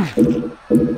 Yeah.